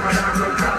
Ramadan, Ramadan.